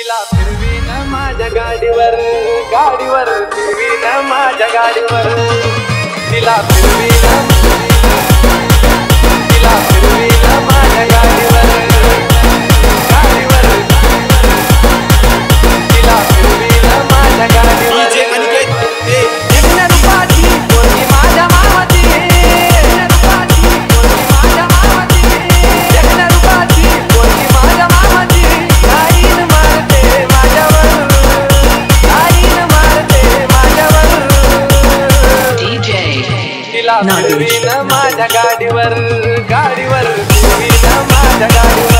तिला न माझ्या गाडीवर गाडीवर फिरवी न माझ्या गाडीवर. तिला न माझ्या गाडीवर गाडीवर माझ्या गाडीवर.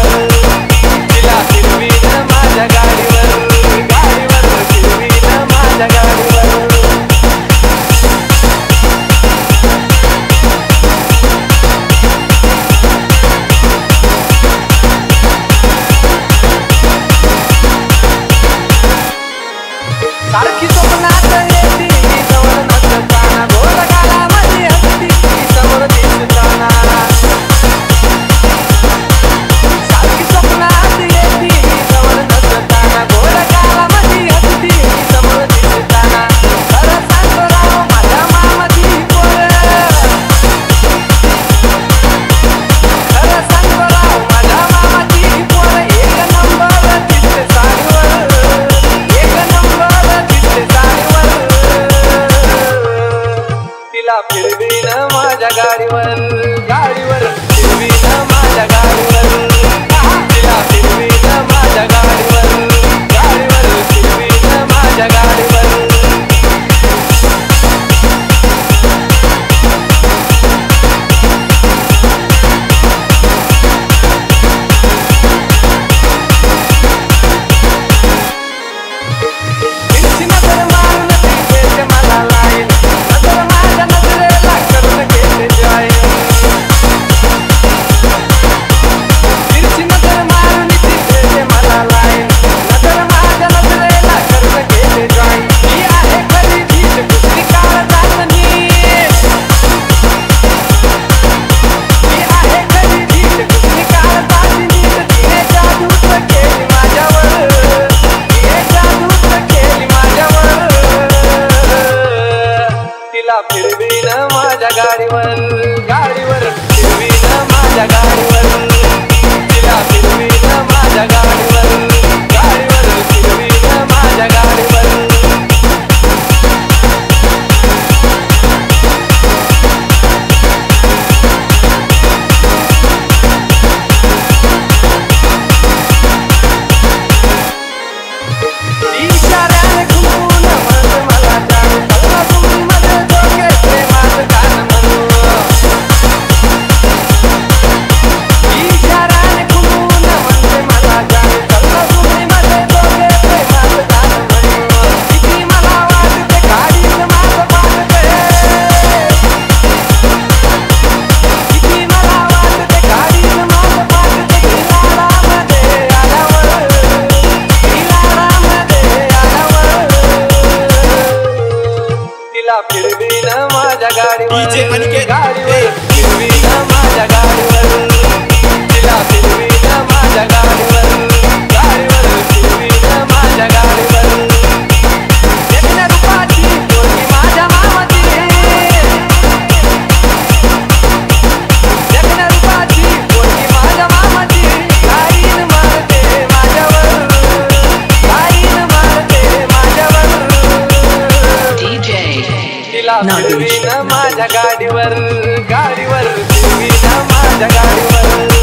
फिरवीन माझ्या गाडीवर गाडीवर. देवीन माझ्या गाडीवर गाडीवर देवीन माझ्या गाडीवर. तिला देवीन माझ्या गाडीवर. डीजे अनिकेत माझ्या गाडीवरून तिला फिरवी माझ्या गाडीवरून गाडीवरून फिरवी माझ्या गाडी माझ्या गाडीवर गाडीवर माझ्या गाडीवर.